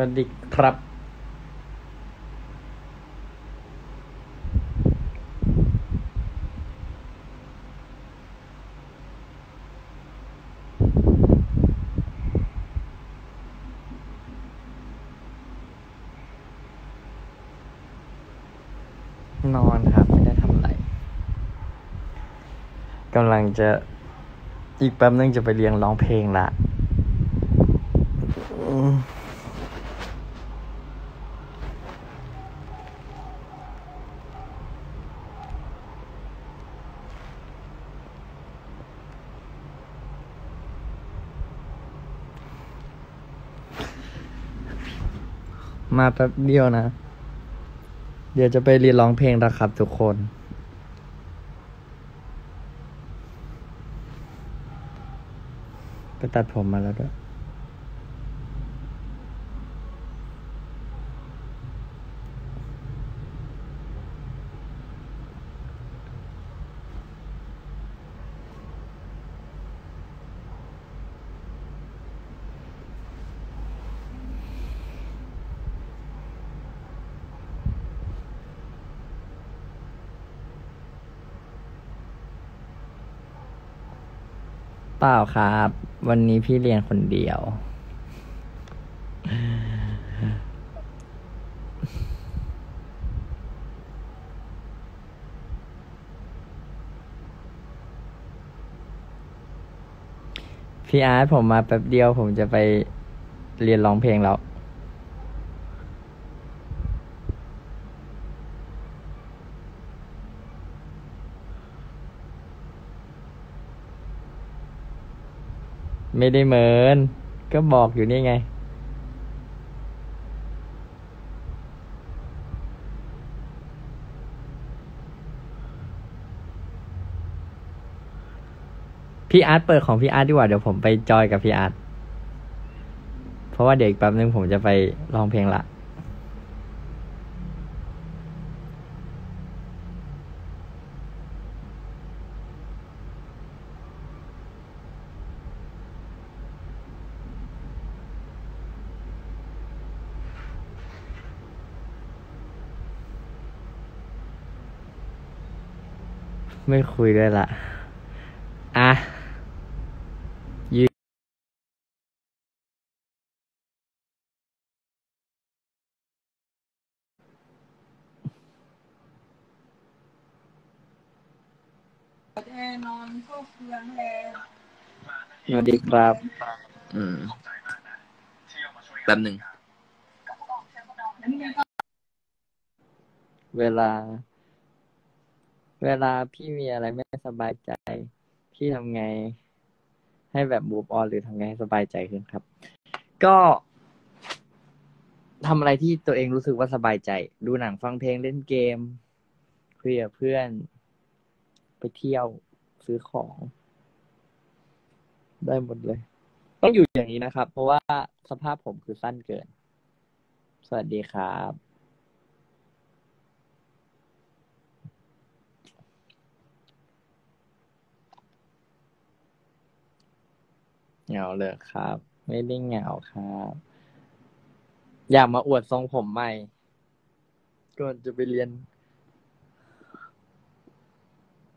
วัสดีครับ นอนครับ ไม่ได้ทำอะไรกำลังจะอีกแป๊บนึงจะไปเรียนร้องเพลงละ มาแป๊บเดียวนะ เดี๋ยวจะไปเรียนร้องเพลงนะครับทุกคน ไปตัดผมมาแล้วด้วย ปล่าครับ วันนี้พี่เรียนคนเดียว พี่อาร์ตผมมาแป๊บเดียวผมจะไปเรียนร้องเพลงแล้ว ไม่ได้เหมิน ก็บอกอยู่นี่ไง พี่อาร์ตเปิดของพี่อาร์ตดีกว่า เดี๋ยวผมไปจอยกับพี่อาร์ตเพราะว่าเดี๋ยวอีกแป๊บนึงผมจะไปร้องเพลงละ ไม่คุยด้วยละ อะยืนแน่นอนก็เฟืองแล้วสวัสดีครับ อืมแป๊บหนึ่ง เวลา เวลาพี่มีอะไรไม่สบายใจ พี่ทำไง ให้แบบ move on หรือทำไงให้สบายใจขึ้นครับ ก็ทำอะไรที่ตัวเองรู้สึกว่าสบายใจ ดูหนังฟังเพลงเล่นเกมคุยกับเพื่อน ไปเที่ยวซื้อของ ได้หมดเลย ต้องอยู่อย่างนี้นะครับ เพราะว่าสภาพผมคือสั้นเกิน สวัสดีครับ เหงาเลยครับ ไม่ได้เหงาครับ อยากมาอวดทรงผมใหม่ ก่อนจะไปเรียน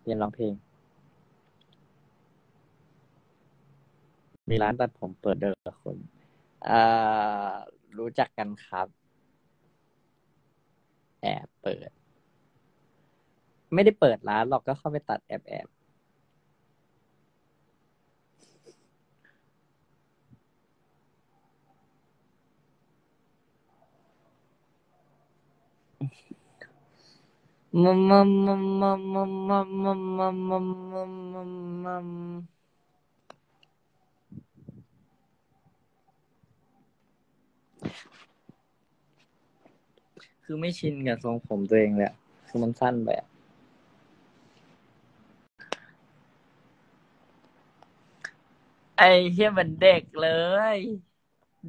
เรียนร้องเพลง มีร้านตัดผมเปิดเดิมคนอ่ารู้จักกันครับ แอบเปิด ไม่ได้เปิดร้านหรอกก็เข้าไปตัดแอบแอบ มัมมัมมัมมัมมัมมัมมัมมัมมัมมัมมัมมัมคือไม่ชินกับทรงผมตัวเองเลยอะคือมันสั้นไปอะไอ้เฮียเหมือนเด็กเลย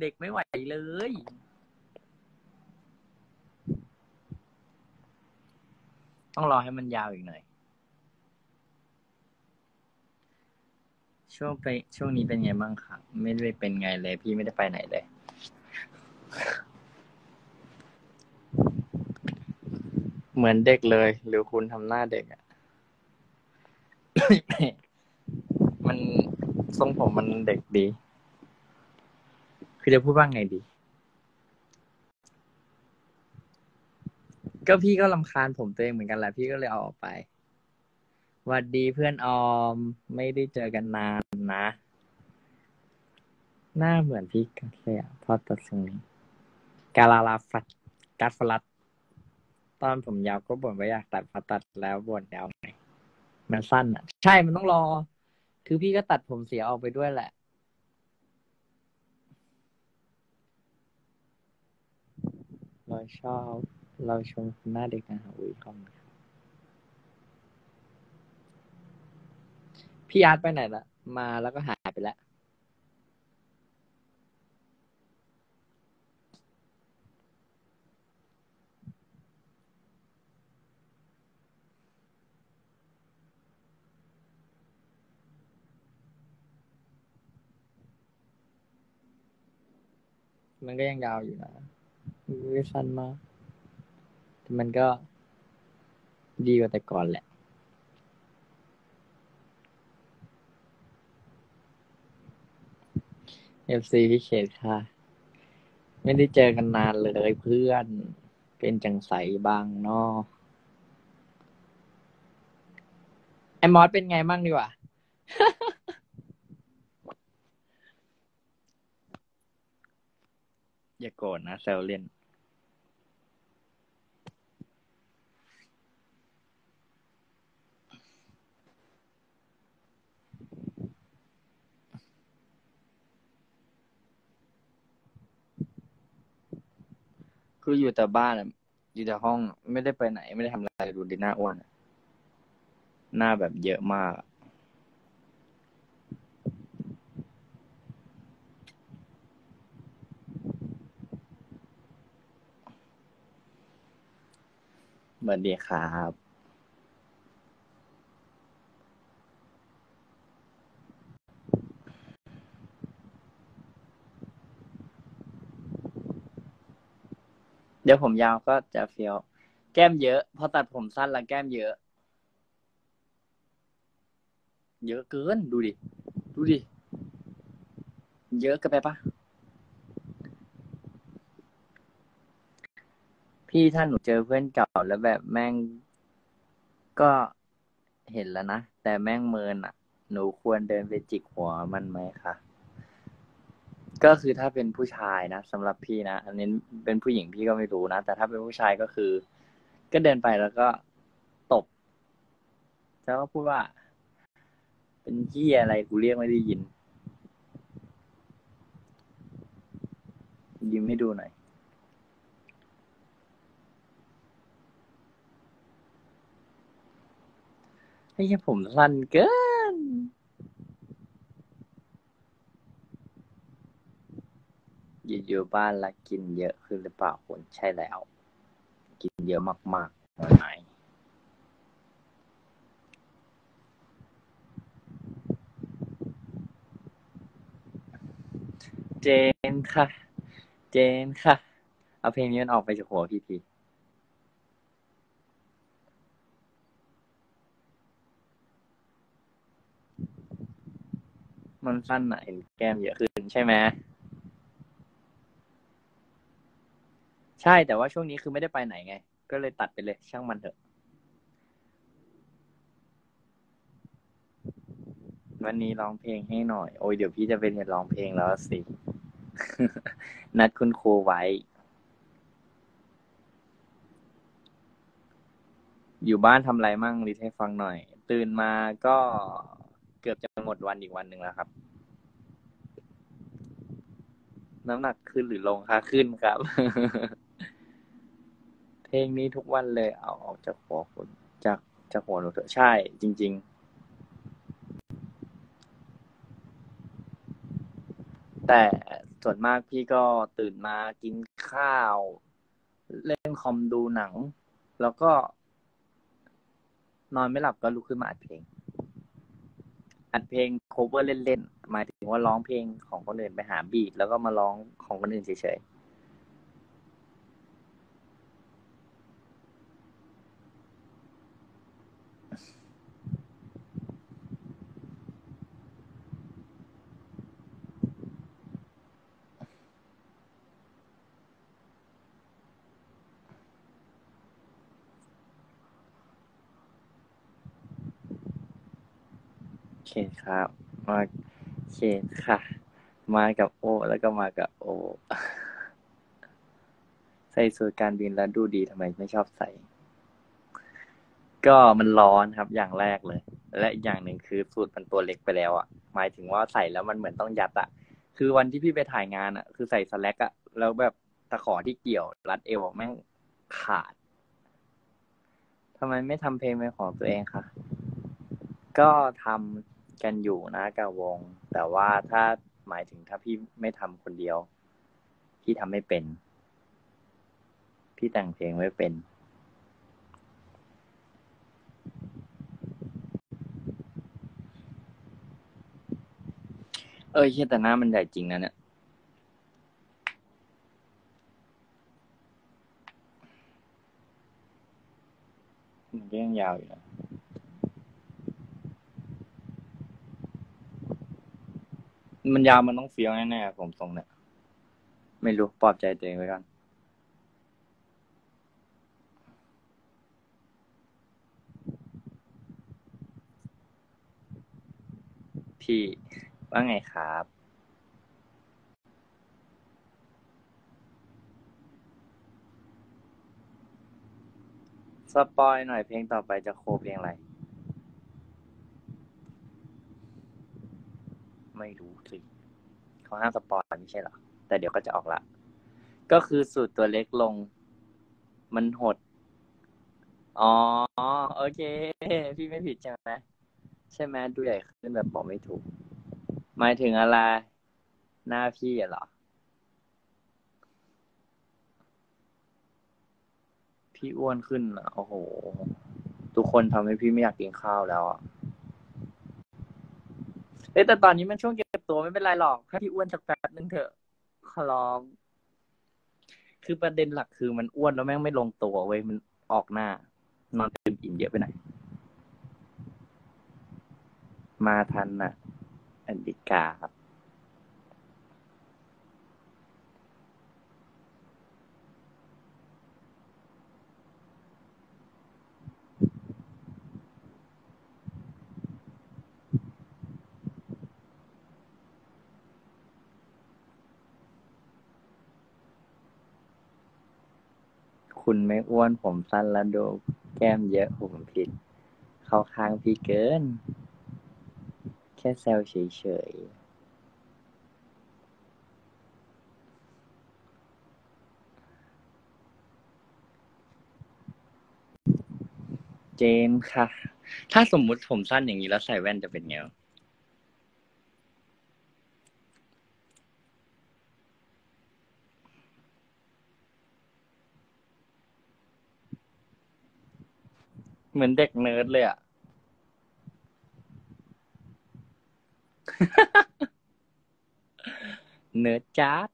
เด็กไม่ไหวเลย ต้องรอให้มันยาวอีกหน่อย ช่วงไปช่วงนี้เป็นไงบ้างคะไม่ได้เป็นไงเลย พี่ไม่ได้ไปไหนเลย เหมือนเด็กเลย หรือคุณทำหน้าเด็กอะมันทรงผมมันเด็กดี คือจะพูดว่าไงดี ก็พี่ก็ลำคาญผมตัวเองเหมือนกันแหละพี่ก็เลยเอาออกไปหวัดดีเพื่อนออม ไม่ได้เจอกันนานนะ หน้าเหมือนพี่กัสเลยอะพอตัดทรงนี้กาลาลาฟัดกัดฟลัด ตอนผมยาวก็บ่นว่าอยากตัดพอตัดแล้วบ่นยาวไงมันสั้นอะใช่มันต้องรอ คือพี่ก็ตัดผมเสียออกไปด้วยแหละเราชอบ เราชมคุณหน้าเด็กนะฮะอุ้ยขอบคุณครับพี่อาร์ตไปไหนละมาแล้วก็หายไปแล้วมันก็ยังยาวอยู่นะไม่สั้นมาก มันก็ดีกว่าแต่ก่อนแหละ เอฟซีพี่เขตค่ะ ไม่ได้เจอกันนานเลยเพื่อนเป็นจังใสบ้างเนาะไอมอสเป็นไงบ้างดีกว่าอย่าโกรธนะแซวเล่น คืออยู่แต่บ้านอะอยู่แต่ห้องไม่ได้ไปไหน ไม่ได้ทำอะไรดูดิหน้าอ้วนอะหน้าแบบเยอะมากอะสวัสดีครับ ดี๋ยวผมยาวก็จะเฟี้ยว แก้มเยอะพอตัดผมสั้นแล้วแก้มเยอะ เยอะเกินดูดิ ดูดิ เยอะกินไปปะพี่ถ้านหนูเจอเพื่อนเก่าแล้วแบบแม่งก็เห็นแล้วนะ แต่แม่งเมินอะ หนูควรเดินไปจิกหัวมันไหมคะ ก็คือถ้าเป็นผู้ชายนะสำหรับพี่นะอันนี้เป็นผู้หญิงพี่ก็ไม่รู้นะแต่ถ้าเป็นผู้ชายก็คือ ก็เดินไปแล้วก็ตบแล้วก็พูดว่า เป็นที่อะไรกูเรียกไม่ได้ยิน ยิ้มให้ดูหน่อยไอ้เหี้ยผมสั้นเกิ ยู่อยู่บ้านแล้วกินเยอะขึ้นหรือเปล่าคุณใช่แล้ว กินเยอะมากๆวันไหนเจนค่ะ เจนค่ะ เอาเพลงนี้มันออกไปจากหัวพี่ทีมันสั้นอะเห็นแก้มเยอะขึ้นใช่ไหม ใช่แต่ว่าช่วงนี้คือไม่ได้ไปไหนไง ก็เลยตัดไปเลย ช่างมันเถอะ วันนี้ร้องเพลงให้หน่อย โอ้ยเดี๋ยวพี่จะไปเรียนร้องเพลงแล้วสิ นัดคุณครูไว้ อยู่บ้านทำอะไรมั่งรีดให้ฟังหน่อย ตื่นมาก็เกือบจะหมดวันอีกวันหนึ่งแล้วครับ น้ำหนักขึ้นหรือลงคะขึ้นครับ เพลงนี้ทุกวันเลย เอาออกจากหัวคุณจากจากหัวหนูเถอะใช่ จริง ๆ แต่ส่วนมากพี่ก็ตื่นมากินข้าว เล่นคอมดูหนัง แล้วก็ นอนไม่หลับก็ลุกขึ้นมาอัดเพลง อัดเพลง cover เล่น ๆ หมายถึงว่าร้องเพลงของคนอื่นไปหาบีทแล้วก็มาร้องของคนอื่นเฉยๆโอเคครับมา มาเคค่ะ มากับโอ แล้วก็มากับโอ ใส่สูทการบินแล้วดูดีทำไมไม่ชอบใส่ ก็มันร้อนครับอย่างแรกเลย และอีกอย่างหนึ่งคือสูทมันตัวเล็กไปแล้วอะ หมายถึงว่าใส่แล้วมันเหมือนต้องยัดอะ คือวันที่พี่ไปถ่ายงานอะ คือใส่สแลกอะ แล้วแบบตะขอที่เกี่ยว รัดเอวอแม่งขาดทำไมไม่ทำเพลงเป็นของตัวเองคะ ก็ทำ กันอยู่นะกับวง แต่ว่าถ้าหมายถึงถ้าพี่ไม่ทำคนเดียว พี่ทำไม่เป็น พี่แต่งเพลงไม่เป็น เอ้ยเชี่ยแต่หน้ามันใหญ่จริงนะเนี่ยมันก็ยังยาวอยู่นะ มันยาวมันต้องเฟี้ยวแน่ๆผมทรงเนี่ย ไม่รู้ปลอบใจตัวเองไว้ก่อนพี่ว่าไงครับ spoil หน่อยเพลงต่อไปจะ cover เพลงอะไร ไม่รู้สิเขาห้าม spoil ไม่ใช่เหรอ แต่เดี๋ยวก็จะออกละ ก็คือสูทตัวเล็กลง มันหด อ๋อ โอเค พี่ไม่ผิดใช่ไหมใช่ไหมดูใหญ่ขึ้นแบบบอกไม่ถูก หมายถึงอะไร หน้าพี่เหรอ พี่อ้วนขึ้นอะโอ้โห ทุกคนทำให้พี่ไม่อยากกินข้าวแล้วอะ เอ้แต่ตอนนี้มันช่วงเก็บตัวไม่เป็นไรหรอกแค่พี่อ้วนสักแป๊บนึงเถอะขอร้อง คือประเด็นหลักคือมันอ้วนแล้วแม่งไม่ลงตัวเว้ยมันออกหน้า นอนเต็มอิ่มเยอะไปไหน มาทันน่ะ อันดิกาครับ คุณไม่อ้วนผมสั้นแล้วดูแก้มเยอะผมผิด เข้าข้างพี่เกิน แค่แซวเฉยๆ เจมส์ค่ะ ถ้าสมมุติผมสั้นอย่างนี้แล้วใส่แว่นจะเป็นไงวะ เหมือนเด็กเนิร์ดเลยอะเนิร์ดจ้าด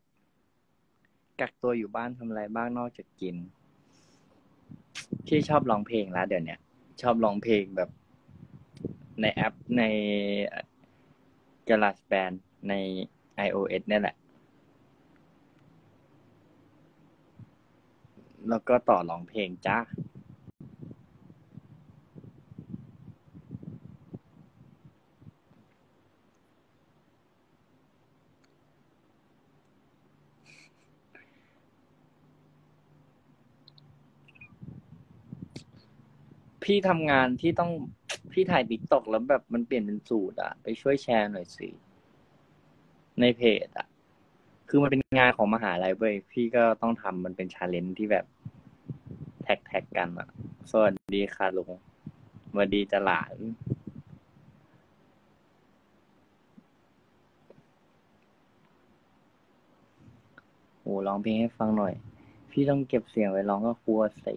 กักตัวอยู่บ้านทำอะไรบ้างนอกจากกิน พี่ชอบร้องเพลงแล้วเดี๋ยวเนี้ยชอบร้องเพลงแบบ ในแอปใน GarageBand ใน iOS เนี่ยแหละ แล้วก็ต่อร้องเพลงจ้า พี่ทำงานที่ต้องพี่ถ่ายติ๊กตอกแล้วแบบมันเปลี่ยนเป็นสูตรอะไปช่วยแชร์หน่อยสิในเพจอะคือมันเป็นงานของมหาลัยเว้ยพี่ก็ต้องทำมันเป็น challenge ที่แบบ แท็กแท็กกันอะสวัสดีค่ะลุงสวัสดีจ้ะหลานโอ้ร้องเพลงให้ฟังหน่อย พี่ต้องเก็บเสียงไว้ร้องก็ครัวสิ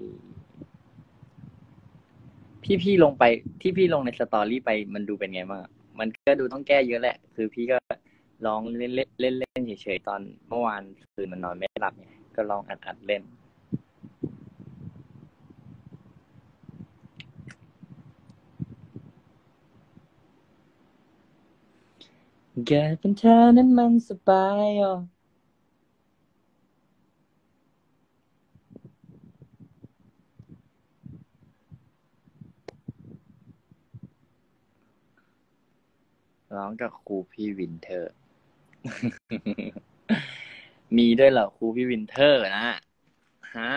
พี่พี่ลงไปที่พี่ลงใน story ไปมันดูเป็นไงบ้างมันก็ดูต้องแก้เยอะแหละ คือพี่ก็ร้องเล่นเล่นเล่นเล่นเฉยๆตอนเมื่อวานคืนมันนอนไม่หลับไงก็ลองอัดอัดเล่นเกิดเป็นเธอนั้นมันสบายอะ ร้องกับครูพี่วินเทอร์ มีด้วยเหรอครูพี่วินเทอร์นะฮะ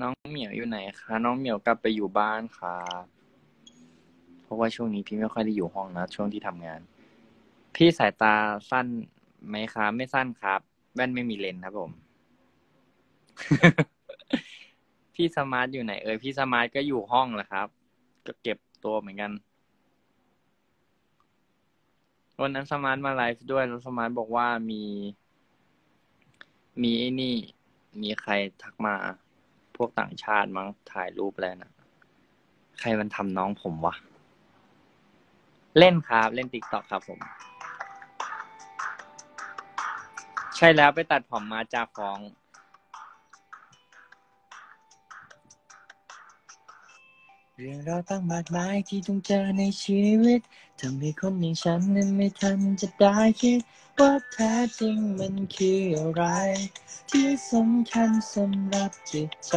น้องเหมียวอยู่ไหนคะ น้องเหมียวกลับไปอยู่บ้านค่ะเพ ราะว่าช่วงนี้พี่ไม่ค่อยได้อยู่ห้องนะช่วงที่ทำงาน พี่สายตาสั้นไหมครับไม่สั้นครับ แว่นไม่มีเลนส์ครับผม พี่สมาร์ทอยู่ไหนเอ่ยพี่สมาร์ทก็อยู่ห้องแหละครับ ก็เก็บตัวเหมือนกันวันนั้นสมาร์ทมาไลฟ์ด้วยแล้วสมาร์ทบอกว่ามี มีไอ้นี่ มีใครทักมา พวกต่างชาติมั้งถ่ายรูปอะไรนะใครมันทำน้องผมวะ เล่นครับ เล่นติ๊กต็อกครับผม ใช่แล้วไปตัดผมมาจากของ เรื่องราวตั้งมากมายที่ต้องเจอในชีวิตทำให้คนอย่างฉันนั้นไม่ทันจะได้คิด ว่าแท้จริงมันคืออะไร ที่สำคัญสำหรับจิตใจ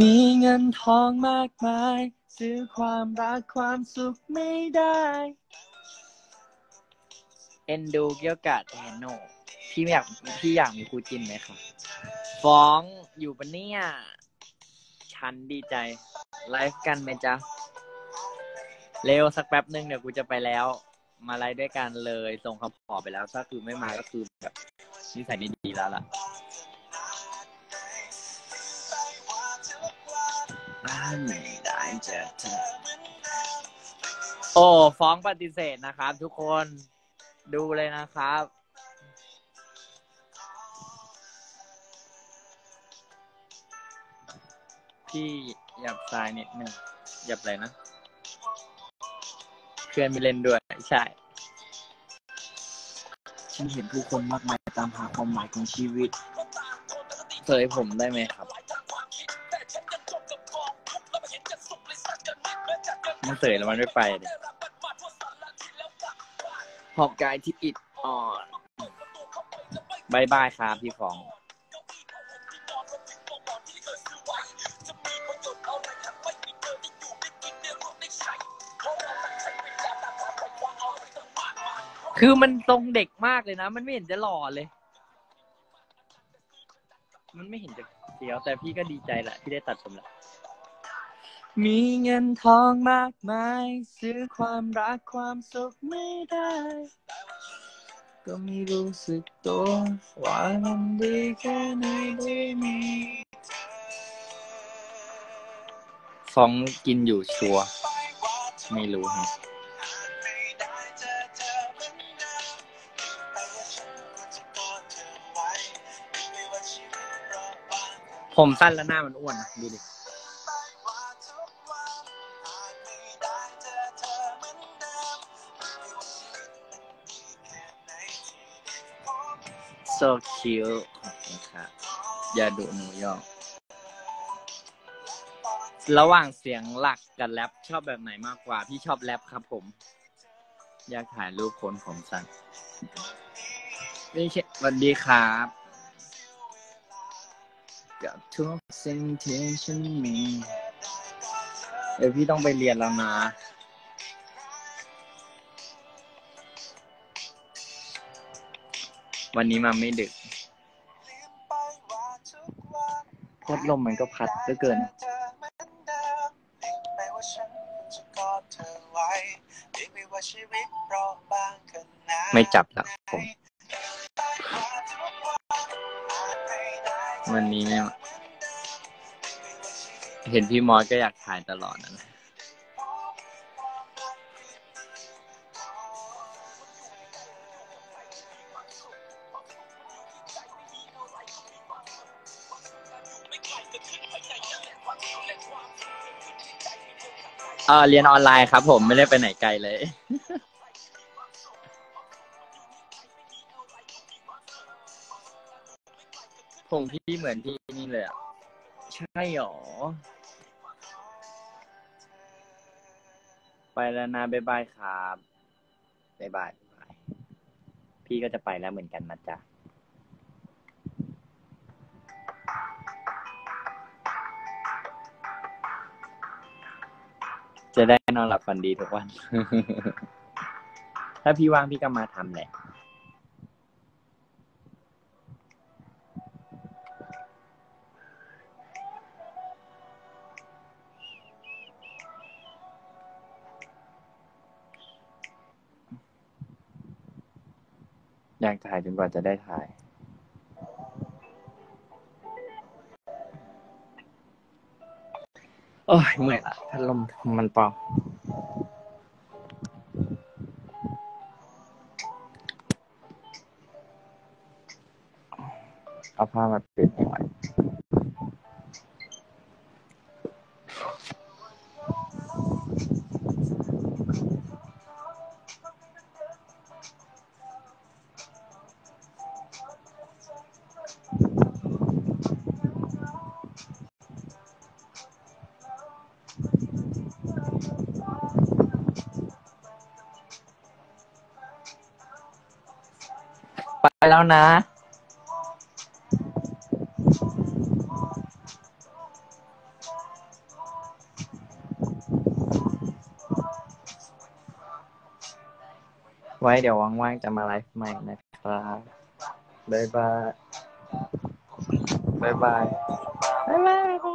มีเงินทองมากมาย ซื้อความรักความสุขไม่ได้ เอ็นดูเกี่ยวกับแทนโนพี่อยากพี่อยากมีคูจิ้นไหมครับ ฟ้องอยู่ปะเนี่ย ฉันดีใจ ไลฟ์กันไหมจ๊ะ เร็วสักแป๊บหนึ่งเดี๋ยวกูจะไปแล้ว มาไลฟ์ด้วยกันเลย ส่งคำขอไปแล้ว ถ้าคือไม่มาก็คือแบบนิสัยดีแล้วล่ะ ไม่ได้เจอเธอโอ้ฟ้องปฏิเสธนะครับ ทุกคนดูเลยนะครับ พี่หยับซ้ายนิดนึงหยับอะไรนะเพื่อนไม่เล่นด้วย ใช่ ฉันเห็นผู้คนมากมายตามหาความหมายของชีวิต เสยผมได้ไหมครับ มันเสยแล้วมันไม่ไปเลยหอบกายที่อิดอ่อนบายบายครับพี่ฟอง คือมันทรงเด็กมากเลยนะ มันไม่เห็นจะหล่อเลย มันไม่เห็นจะเสียวแต่พี่ก็ดีใจแหละที่ได้ตัดผมแล้ว มีเงินทองมากมาย ซื้อความรักความสุขไม่ได้ ก็ไม่รู้สึกตัว ว่ามันดีแค่ไหนได้มีฟองกินอยู่ชัวร์ไม่รู้ฮะผมสั้นแล้วหน้ามันอ้วนนะดูดิ so cute ขอบคุณครับอย่าดุหนูยอก ระหว่างเสียงหลักกับแรปชอบแบบไหนมากกว่า พี่ชอบแรปครับผม อยากถ่ายรูปคนผมสั้นไม่ใช่สวัสดีครับ กับทุกสิ่งที่ฉันมี เดี๋ยวพี่ต้องไปเรียนแล้วนะ วันนี้มาไม่ดึกพัดลมมันก็พัดเหลือเกิน ไม่จับแล้วผม วันนี้ไม่เห็นพี่มอสก็อยากถ่ายตลอดนะ เออเรียนออนไลน์ครับ ผมไม่ได้ไปไหนไกลเลย ผมพี่เหมือนพี่นี่เลยอะ ใช่หรอ ไปแล้วนะบ๊ายบายครับบ๊ายบาย พี่ก็จะไปแล้วเหมือนกันนะจ๊ะ จะได้นอนหลับฝันดีทุกวัน ถ้าพี่ว่างพี่ก็มาทำแหละ อยากถ่ายจนกว่าจะได้ถ่าย อ้ยเมื่อยละพัดลมมันเปอเอาผ้ามาปิดหน่อย แล้วนะ ไว้เดี๋ยวว่างๆจะมาไลฟ์ใหม่นะครับบ๊ายบาย บ๊ายบาย บ๊ายบาย